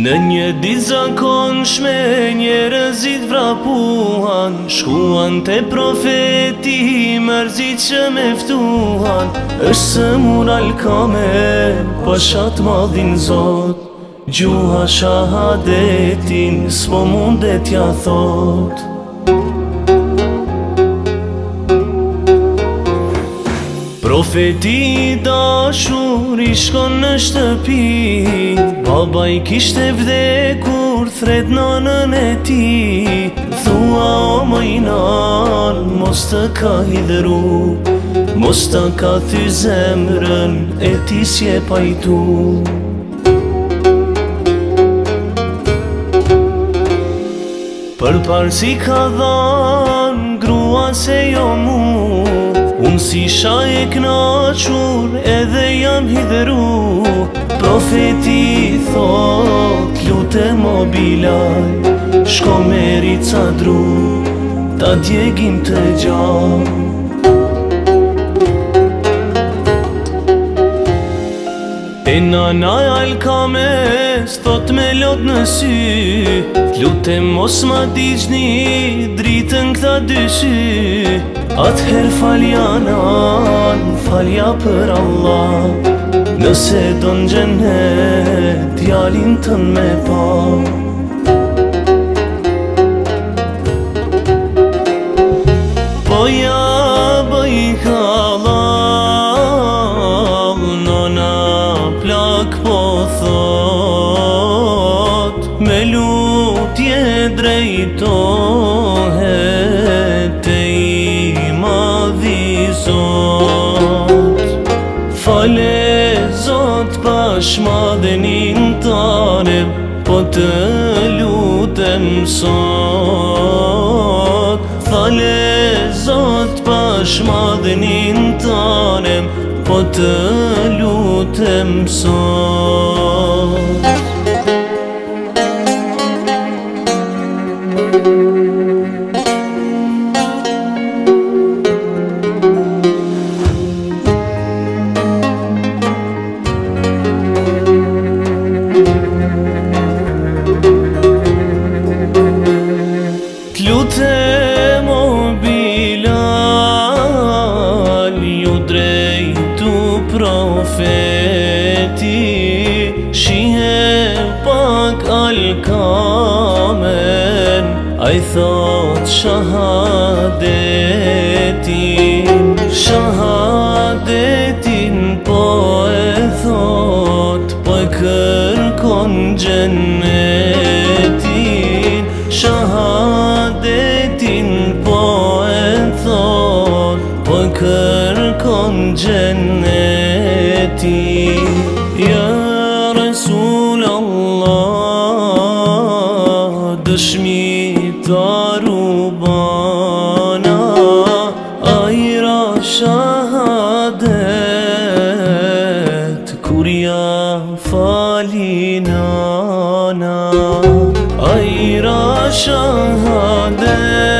Në një ditë zakon shme një rëzit vrapuhan Shkuan të profeti mërzit që meftuhan është se mur alkame, pashat madhin zot Gjuha shahadetin, s'po mundet ja thot Profeti dashur i shkon në shtëpi Baba i kishte vdekur thret në nën e ti Thua o majnan mos të ka hidru Mos të ka thy zemrën e ti si e pajtu Për parë si ka dhanë grua se jo mu si isha e knaqur edhe jam hidheru Profeti thot, lute mo bilaj Shko meri ca dru, ta djegim të gjam E na na al kame me lot në sy lutem mos ma digjni, dritën këta dyshi Atëher her faliana falja për allah nëse donjën e djalin tën me pa po thot Me lutje drejtohe Te i ma dhizot Fale zot pash ma dhe njën tare Po të lutem sot Fale zot pash ma dhe njën tare Po të Po të lutem sot تمسار Shihë pak al kamen, a i thot shahadetin Shahadetin po e thot, po i kërkon gjenë Shahadetin po e thot, po i kërkon gjenë دشمی دارو بانا آیرا شهادت کوریا فالینانا آیرا شهادت